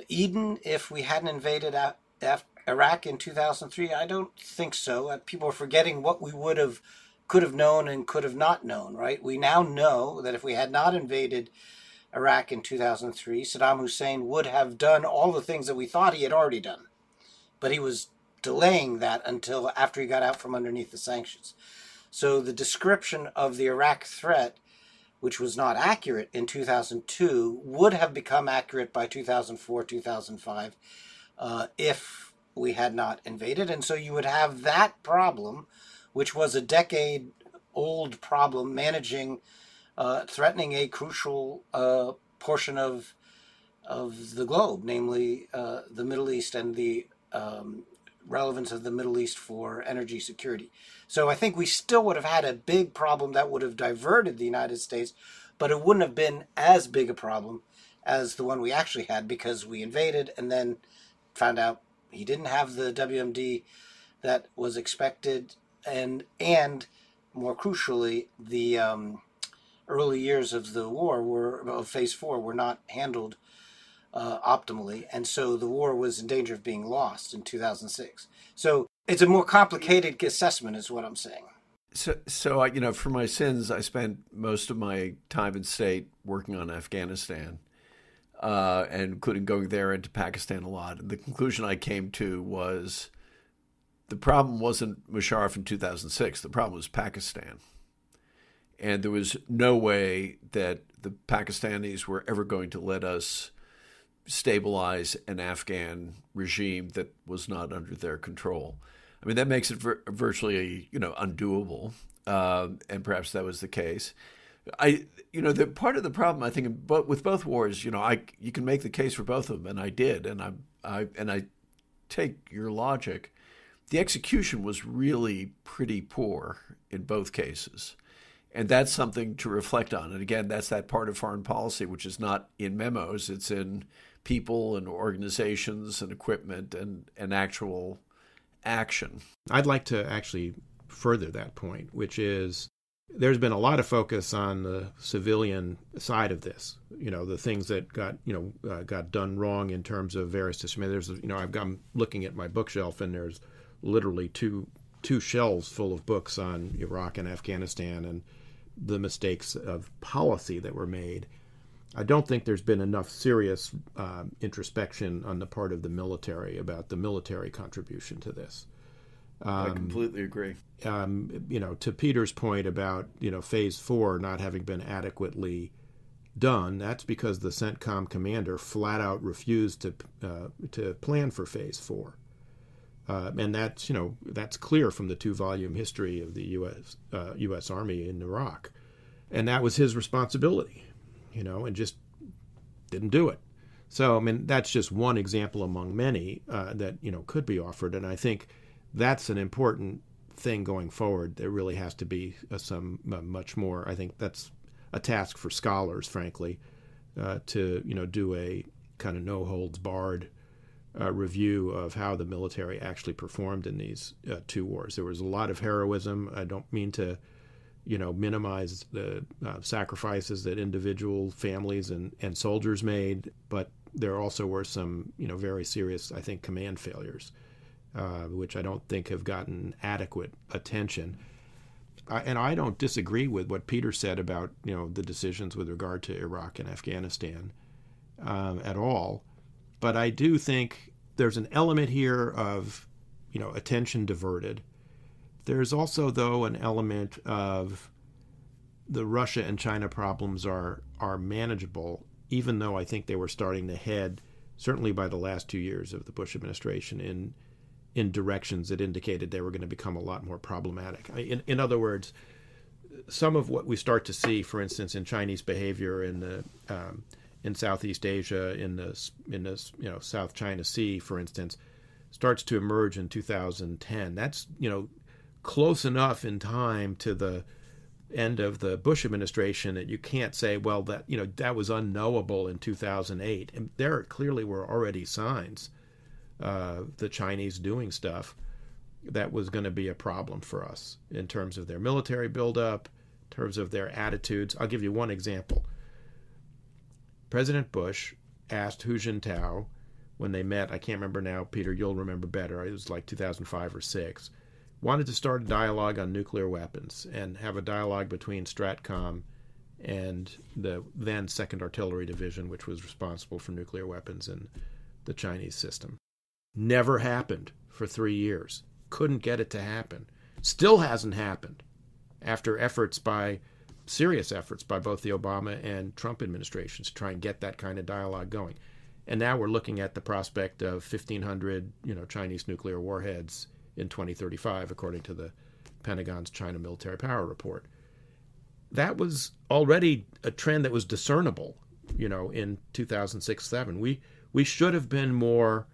Eden if we hadn't invaded Af- Iraq in 2003? I don't think so. Uh, people are forgetting what we would have could have known and could have not known, right? We now know that if we had not invaded Iraq in 2003, Saddam Hussein would have done all the things that we thought he had already done. But he was delaying that until after he got out from underneath the sanctions. So the description of the Iraq threat, which was not accurate in 2002, would have become accurate by 2004, 2005, uh, if we had not invaded. And so you would have that problem, which was a decade old problem, managing, uh, threatening a crucial uh, portion of of the globe, namely uh, the Middle East and the um, relevance of the Middle East for energy security. So I think we still would have had a big problem that would have diverted the United States, but it wouldn't have been as big a problem as the one we actually had because we invaded and then found out he didn't have the WMD that was expected, and and more crucially, the um, early years of the war were of phase four were not handled uh, optimally, and so the war was in danger of being lost in 2006. So it's a more complicated assessment, is what I'm saying. So, so I, you know, for my sins, I spent most of my time in state working on Afghanistan, uh, and including going there and to Pakistan a lot. And the conclusion I came to was the problem wasn't Musharraf in 2006. The problem was Pakistan, and there was no way that the Pakistanis were ever going to let us stabilize an Afghan regime that was not under their control. I mean, that makes it vir- virtually, you know, undoable. Um, and perhaps that was the case. I, you know, the part of the problem I think, but with both wars, you know, I you can make the case for both of them, and I did, and I, I and I take your logic. The execution was really pretty poor in both cases. And that's something to reflect on. And again, that's that part of foreign policy, which is not in memos, it's in people and organizations and equipment and, and actual action. I'd like to actually further that point, which is there's been a lot of focus on the civilian side of this. You know, the things that got you know uh, got done wrong in terms of various systems. There's you know I've got, I'm looking at my bookshelf and there's literally two two shelves full of books on Iraq and Afghanistan and the mistakes of policy that were made. I don't think there's been enough serious uh, introspection on the part of the military about the military contribution to this. Um, I completely agree. Um, you know, to Peter's point about you know phase four not having been adequately done, that's because the CENTCOM commander flat out refused to uh, to plan for phase four, uh, and that's you know that's clear from the two volume history of the U.S. Uh, U.S. Army in Iraq, and that was his responsibility, you know, and just didn't do it. So I mean that's just one example among many uh, that you know could be offered, and I think that's an important thing going forward. There really has to be uh, some uh, much more. I think that's a task for scholars, frankly, uh, to you know do a kind of no holds barred review of how the military actually performed in these two wars. There was a lot of heroism. I don't mean to you know minimize the uh, sacrifices that individual families and, and soldiers made, but there also were some you know very serious, I think, command failures uh, which I don't think have gotten adequate attention. I, and I don't disagree with what Peter said about you know the decisions with regard to Iraq and Afghanistan um, at all, but I do think there's an element here of you know attention diverted. There's also though an element of the Russia and China problems are are manageable, even though I think they were starting to head certainly by the last two years of the Bush administration in in directions that indicated they were going to become a lot more problematic. In, in other words, some of what we start to see, for instance, in Chinese behavior in the um, in Southeast Asia, in the in the you know South China Sea, for instance, starts to emerge in 2010. That's you know close enough in time to the end of the Bush administration that you can't say, well, that you know that was unknowable in 2008. And there clearly were already signs uh, the Chinese doing stuff that was going to be a problem for us in terms of their military buildup, in terms of their attitudes. I'll give you one example. President Bush asked Hu Jintao when they met, I can't remember now, Peter, you'll remember better, it was like 2005 or 6, wanted to start a dialogue on nuclear weapons and have a dialogue between STRATCOM and the then Second Artillery Division, which was responsible for nuclear weapons in the Chinese system. Never happened for three years. Couldn't get it to happen. Still hasn't happened after efforts by serious efforts by both the Obama and Trump administrations to try and get that kind of dialogue going. And now we're looking at the prospect of 1,500, you know, Chinese nuclear warheads in 2035, according to the Pentagon's China Military Power Report. That was already a trend that was discernible, you know, in 2006-7. We we should have been more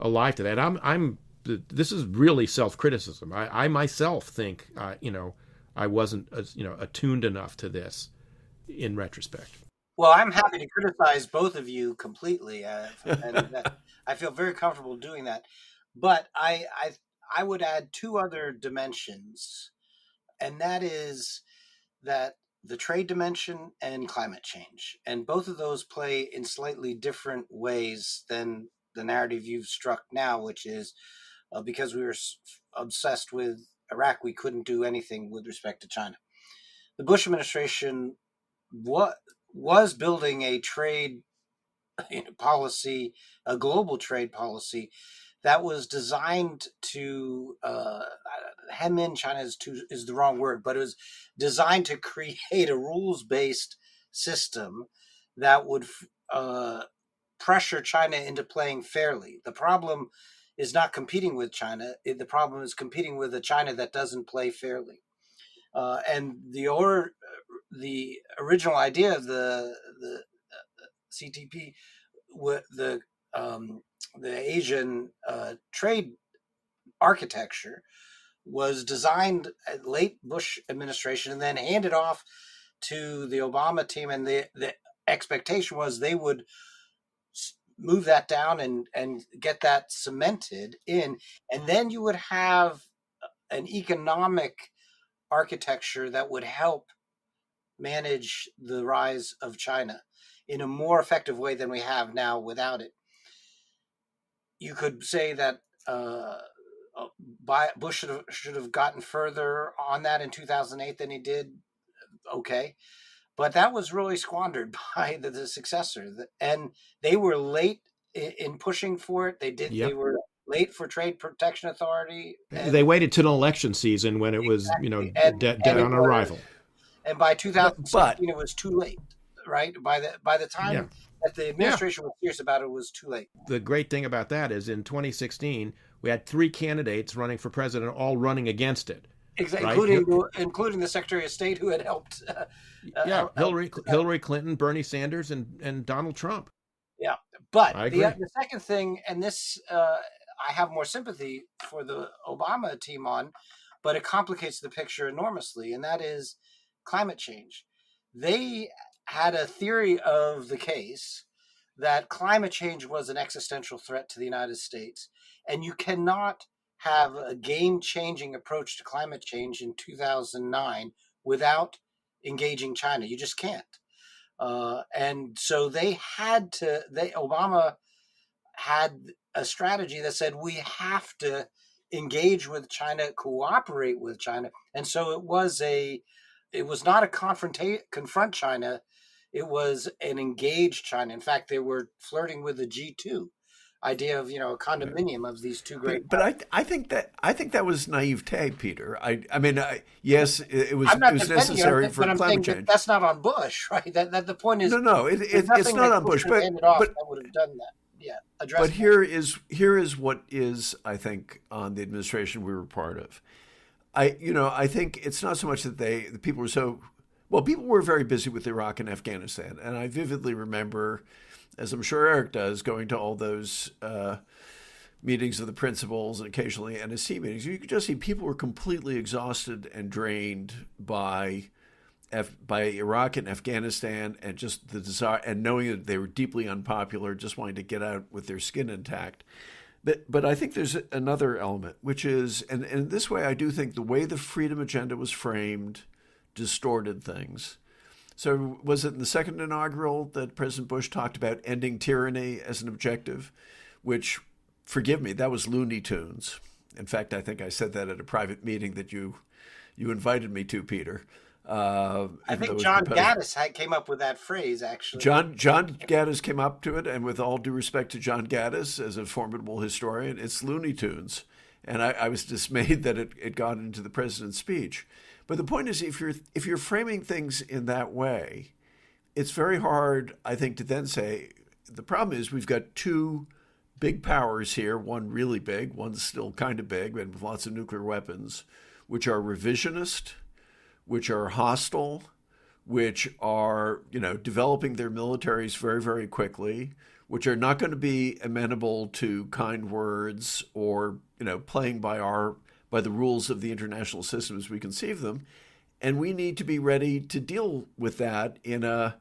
alive to that. I'm I'm this is really self criticism. I, I myself think uh, you know I wasn't uh, you know attuned enough to this in retrospect. Well, I'm happy to criticize both of you completely, uh, and I feel very comfortable doing that. But I, I I would add two other dimensions, and that is that the trade dimension and climate change, and both of those play in slightly different ways than the narrative you've struck now, which is uh, because we were obsessed with Iraq, we couldn't do anything with respect to China. The Bush administration what was building a trade policy, a global trade policy that was designed to uh, hem in China is, too, is the wrong word, but it was designed to create a rules based system that would uh, pressure China into playing fairly. The problem is not competing with China. The problem is competing with a China that doesn't play fairly. Uh, and the or the original idea of the the uh, CTP, the um, the Asian uh, trade architecture, was designed at late Bush administration and then handed off to the Obama team, and the the expectation was they would move that down and and get that cemented in and then you would have an economic architecture that would help manage the rise of China in a more effective way than we have now without it. You could say that uh, uh Bush should have, should have gotten further on that in 2008 than he did. Okay. But that was really squandered by the, the successor. And they were late in, in pushing for it. They did, yep. they were late for Trade Promotion Authority. And, they waited till election season when it exactly. was, you know, and, dead, dead on arrival. And by 2016, it was too late, right? By the by the time yeah. That the administration yeah. was serious about it, it was too late. The great thing about that is in 2016, we had three candidates running for president, all running against it. Exactly, right? including the, including the Secretary of State who had helped. Uh, yeah, uh, Hillary Hillary Clinton, Bernie Sanders, and and Donald Trump. Yeah, but the, the second thing, and this uh, I have more sympathy for the Obama team on, but it complicates the picture enormously, and that is climate change. They had a theory of the case that climate change was an existential threat to the United States, and you cannot have a game changing approach to climate change in 2009 without engaging China. You just can't. Uh, and so they had to, they, Obama had a strategy that said we have to engage with China, cooperate with China, and so it was a it was not a confrontate confront China, it was an engaged China. In fact, they were flirting with the G two idea of you know a condominium of these two great. But, but I I think that I think that was naivete, Peter. I I mean I, yes, it, was it was necessary it, for climate change. That that's not on Bush, right? That, that the point is no no it, it it's not on Bush, but but that would have done that yeah address. But here is here is what is I think on the administration we were part of. I you know I think it's not so much that they the people were so well people were very busy with Iraq and Afghanistan, and I vividly remember, as I'm sure Eric does, going to all those. Uh, meetings of the principals and occasionally NSC meetings, you could just see people were completely exhausted and drained by F, by Iraq and Afghanistan, and just the desire and knowing that they were deeply unpopular, just wanting to get out with their skin intact. But, but I think there's another element, which is, and, and in this way, I do think the way the freedom agenda was framed distorted things. So, was it in the second inaugural that President Bush talked about ending tyranny as an objective, which, forgive me, that was Looney Tunes. In fact, I think I said that at a private meeting that you you invited me to, Peter. Uh, I think John Gaddis came up with that phrase, actually. John John Gaddis came up to it, and with all due respect to John Gaddis as a formidable historian, it's Looney Tunes, and I, I was dismayed that it, it got into the president's speech. But the point is, if you're if you're framing things in that way, it's very hard, I think, to then say the problem is we've got two big powers here, one really big, one's still kind of big, and with lots of nuclear weapons, which are revisionist which are hostile, which are you know developing their militaries very very quickly, which are not going to be amenable to kind words or you know playing by our by the rules of the international system as we conceive them, and we need to be ready to deal with that in a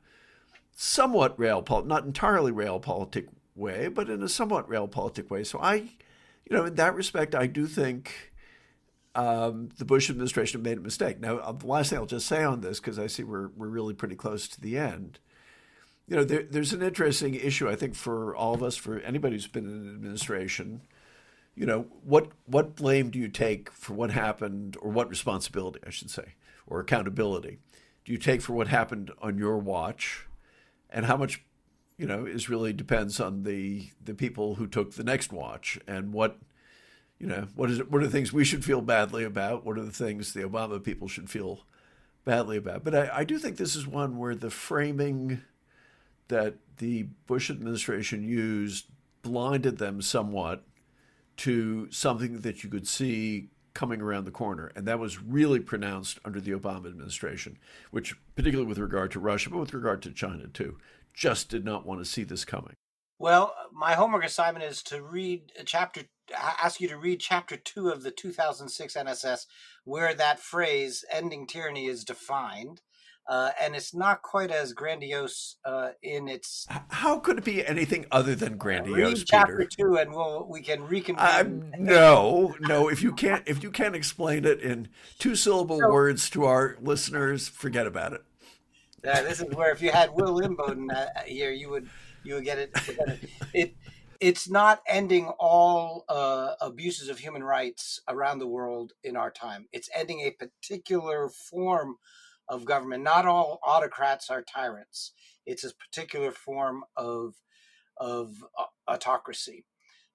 somewhat realpolitik, not entirely realpolitik way, but in a somewhat realpolitik way. So I, you know, in that respect, I do think um, the Bush administration made a mistake. Now, uh, the last thing I'll just say on this, because I see we're, we're really pretty close to the end. You know, there, there's an interesting issue, I think, for all of us, for anybody who's been in an administration. You know, what what blame do you take for what happened, or what responsibility, I should say, or accountability, do you take for what happened on your watch, and how much, you know, is really depends on the the people who took the next watch, and what you know, what is it, what are the things we should feel badly about? What are the things the Obama people should feel badly about? But I, I do think this is one where the framing that the Bush administration used blinded them somewhat to something that you could see coming around the corner. And that was really pronounced under the Obama administration, which, particularly with regard to Russia, but with regard to China too, just did not want to see this coming. Well, my homework assignment is to read chapter ask you to read chapter two of the 2006 NSS, where that phrase "ending tyranny" is defined. Uh, and it's not quite as grandiose uh, in its. How could it be anything other than grandiose, Read chapter Peter? two, and we'll we can reconvene. no, no. If you can't, if you can't explain it in two syllable so, words to our listeners, forget about it. Yeah, this is where if you had Will Inboden uh, here, you would you would get it. It it's not ending all uh, abuses of human rights around the world in our time. It's ending a particular form of government. Not all autocrats are tyrants. It's a particular form of of uh, autocracy.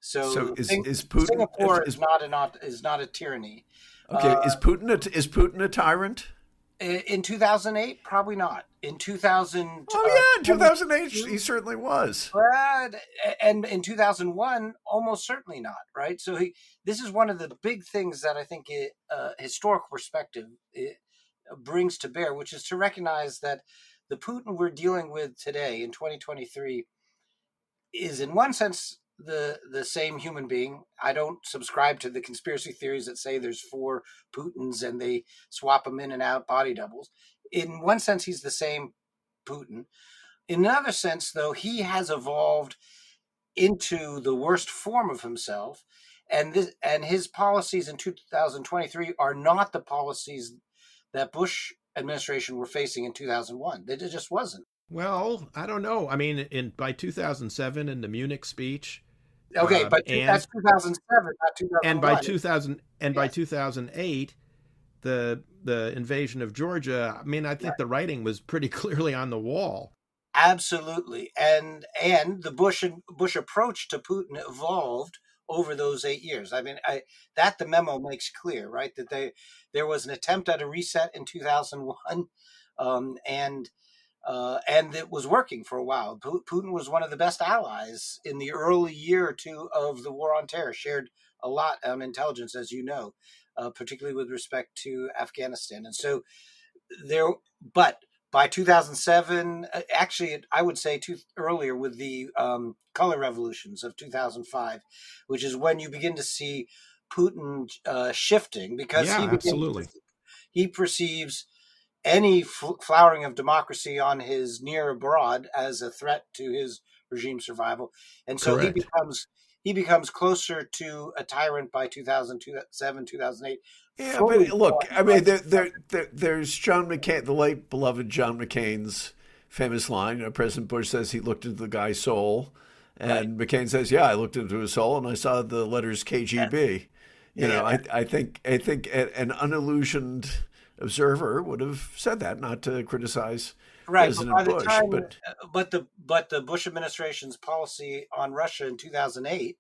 So, so is, is Putin Singapore is, is, not an is not a tyranny. Okay, uh, is Putin a, is Putin a tyrant? In 2008, probably not. In 2000, oh yeah, in 2008 he certainly was. But, and in 2001, almost certainly not. Right. So he, this is one of the big things that I think it, uh, historical perspective it brings to bear, which is to recognize that the Putin we're dealing with today in 2023 is, in one sense, the the same human being. I don't subscribe to the conspiracy theories that say there's four Putins and they swap them in and out body doubles. In one sense, he's the same Putin. In another sense, though, he has evolved into the worst form of himself, and this and his policies in 2023 are not the policies that Bush administration were facing in 2001. It just wasn't. Well, I don't know. I mean, in by 2007 in the Munich speech. Okay, uh, but and, that's 2007, not 2001. And by 2000 and yes. by 2008, the the invasion of Georgia. I mean, I think right. the writing was pretty clearly on the wall. Absolutely, and and the Bush Bush approach to Putin evolved over those eight years. I mean, I, that the memo makes clear, right? That they there was an attempt at a reset in 2001, um, and uh, and it was working for a while. Putin was one of the best allies in the early year or two of the war on terror. Shared a lot on intelligence, as you know, uh, particularly with respect to Afghanistan. And so there, but by 2007, uh, actually, I would say too earlier with the um, color revolutions of 2005, which is when you begin to see Putin uh, shifting because yeah, he absolutely he perceives any flowering of democracy on his near abroad as a threat to his regime survival, and so Correct. he becomes he becomes closer to a tyrant by 2007, 2008. Yeah, but look, I mean, there, there, there, there's John McCain, the late beloved John McCain's famous line. You know, President Bush says he looked into the guy's soul, and right. McCain says, "Yeah, I looked into his soul and I saw the letters KGB." Yeah. You yeah. know, I, I think I think an unillusioned observer would have said that, not to criticize right, President but Bush. Time, but uh, but the but the Bush administration's policy on Russia in 2008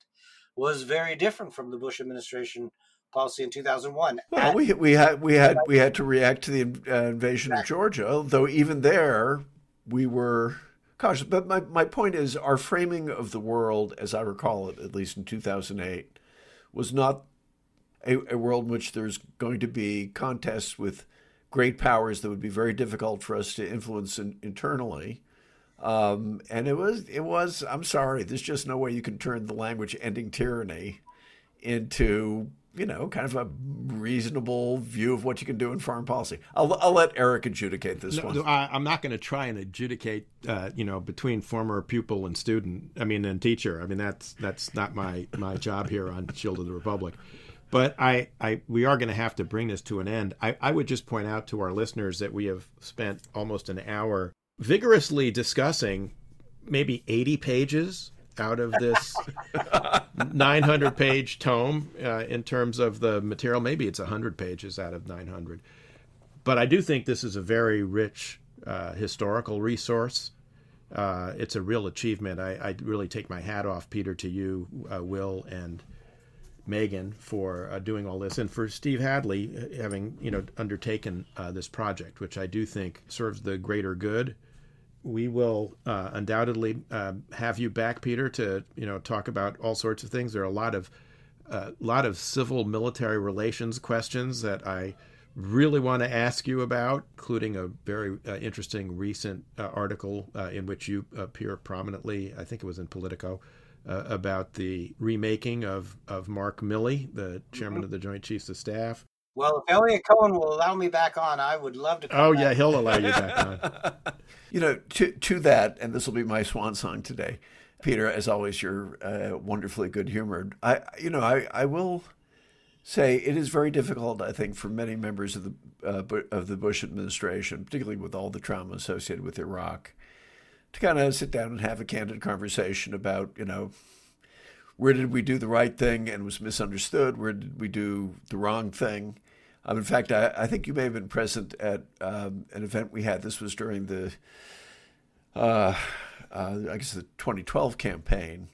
was very different from the Bush administration policy in 2001. Well, At, we we had we had we had to react to the uh, invasion exactly. of Georgia, though even there we were cautious. But my my point is, our framing of the world, as I recall it, at least in 2008, was not a, a world in which there's going to be contests with great powers that would be very difficult for us to influence in, internally. Um, and it was, it was. I'm sorry, there's just no way you can turn the language ending tyranny into, you know, kind of a reasonable view of what you can do in foreign policy. I'll, I'll let Eric adjudicate this no, one. I, am not going to try and adjudicate, uh, you know, between former pupil and student. I mean, and teacher. I mean, that's that's not my my job here on Shield of the Republic. But I, I, we are going to have to bring this to an end. I, I would just point out to our listeners that we have spent almost an hour vigorously discussing maybe 80 pages out of this 900 page tome uh, in terms of the material. Maybe it's 100 pages out of 900. But I do think this is a very rich uh, historical resource. Uh, it's a real achievement. I, I, really take my hat off, Peter, to you, uh, Will, and Meghan for uh, doing all this, and for Steve Hadley uh, having you know undertaken uh, this project, which I do think serves the greater good. We will uh, undoubtedly uh, have you back, Peter, to you know talk about all sorts of things. There are a lot of a uh, lot of civil military relations questions that I really want to ask you about, including a very interesting recent article in which you appear prominently. I think it was in Politico uh, about the remaking of, of Mark Milley, the chairman mm-hmm. of the Joint Chiefs of Staff. Well, if Eliot Cohen will allow me back on, I would love to. oh back. yeah, he'll allow you back on. you know, to to that, and this will be my swan song today. Peter, as always, you're uh, wonderfully good humored. I, you know, I, I will say it is very difficult, I think, for many members of the uh, of the Bush administration, particularly with all the trauma associated with Iraq, to kind of sit down and have a candid conversation about, you know, where did we do the right thing and was misunderstood? Where did we do the wrong thing? Um, in fact, I, I, think you may have been present at um, an event we had. This was during the, uh, uh, I guess, the 2012 campaign,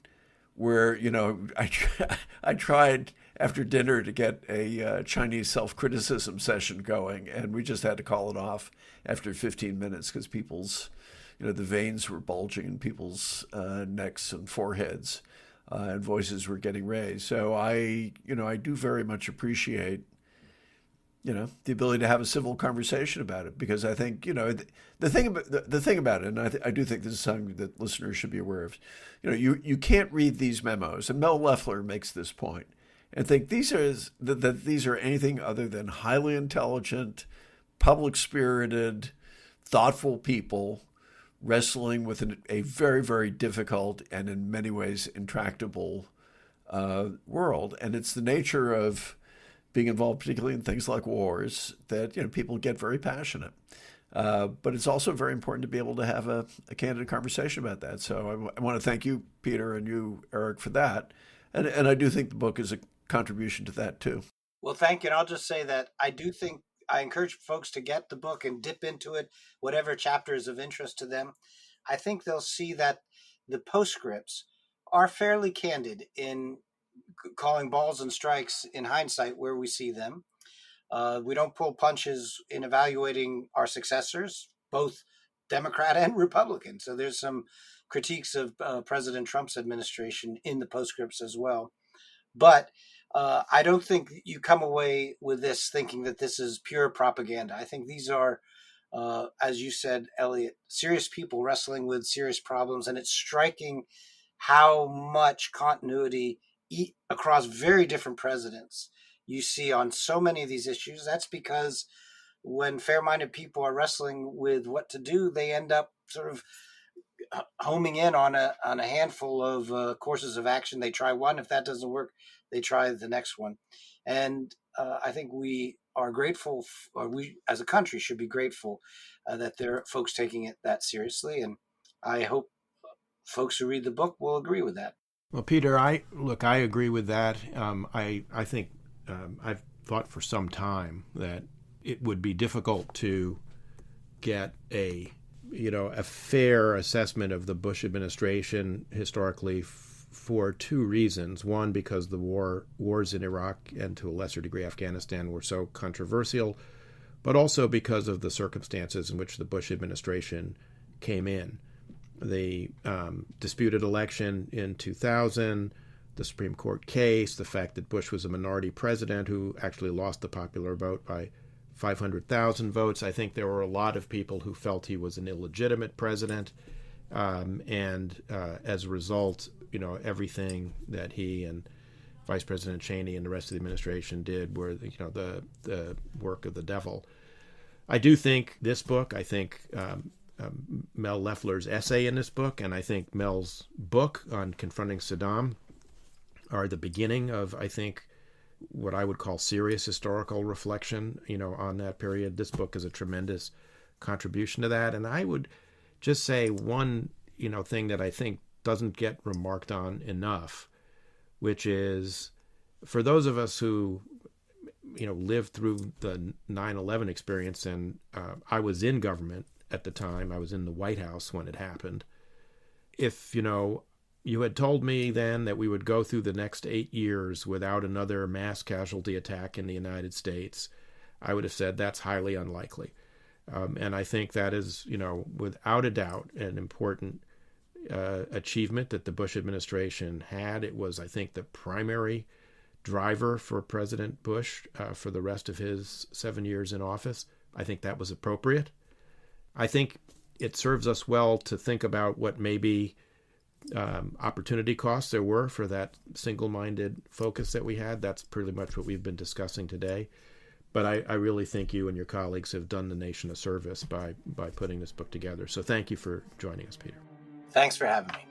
where you know I I tried after dinner to get a uh, Chinese self-criticism session going, and we just had to call it off after 15 minutes because people's, you know, the veins were bulging in people's uh, necks and foreheads uh, and voices were getting raised. So I, you know, I do very much appreciate, you know, the ability to have a civil conversation about it because I think, you know, the, the thing about the, the, thing about it, and I, th- I do think this is something that listeners should be aware of. You know, you you can't read these memos, and Mel Leffler makes this point, and think these are that, that these are anything other than highly intelligent, public spirited, thoughtful people wrestling with an, a very, very difficult and in many ways intractable uh, world. And it's the nature of being involved, particularly in things like wars, that you know people get very passionate. Uh, but it's also very important to be able to have a, a candid conversation about that. So I, want to thank you, Peter, and you, Eric, for that. And, and I do think the book is a contribution to that too. Well, thank you. And I'll just say that I do think I encourage folks to get the book and dip into it, whatever chapter is of interest to them. I think they'll see that the postscripts are fairly candid in calling balls and strikes in hindsight where we see them. Uh, we don't pull punches in evaluating our successors, both Democrat and Republican. So there's some critiques of uh, President Trump's administration in the postscripts as well. But uh, I don't think you come away with this thinking that this is pure propaganda. I think these are, uh, as you said, Eliot, serious people wrestling with serious problems, and it's striking how much continuity across very different presidents you see on so many of these issues. That's because when fair-minded people are wrestling with what to do, they end up sort of homing in on a on a handful of uh, courses of action. They try one. If that doesn't work, they try the next one. And uh, I think we are grateful, or we as a country should be grateful uh, that there are folks taking it that seriously. And I hope folks who read the book will agree with that. Well, Peter, I look, I agree with that. Um, I I think um, I've thought for some time that it would be difficult to get a you know a fair assessment of the Bush administration historically for two reasons. One, because the war wars in Iraq and to a lesser degree Afghanistan were so controversial, but also because of the circumstances in which the Bush administration came in. The um, disputed election in 2000, the Supreme Court case, the fact that Bush was a minority president who actually lost the popular vote by 500,000 votes. I think there were a lot of people who felt he was an illegitimate president. Um, and uh, as a result, you know, everything that he and Vice President Cheney and the rest of the administration did were, you know, the the work of the devil. I do think this book. I think um, um, Mel Leffler's essay in this book, and I think Mel's book on confronting Saddam, are the beginning of, I think, what I would call serious historical reflection. You know, on that period. This book is a tremendous contribution to that, and I would just say one, you know, thing that I think doesn't get remarked on enough, which is for those of us who you know lived through the 9/11 experience and uh, I was in government at the time I was in the White House when it happened. If you know you had told me then that we would go through the next 8 years without another mass casualty attack in the United States I would have said that's highly unlikely um, and I think that is you know without a doubt an important uh, achievement that the Bush administration had. It was, I think, the primary driver for President Bush uh, for the rest of his seven years in office. I think that was appropriate. I think it serves us well to think about what maybe um, opportunity costs there were for that single minded focus that we had. That's pretty much what we've been discussing today. But I, I really think you and your colleagues have done the nation a service by by putting this book together. So thank you for joining us, Peter. Thanks for having me.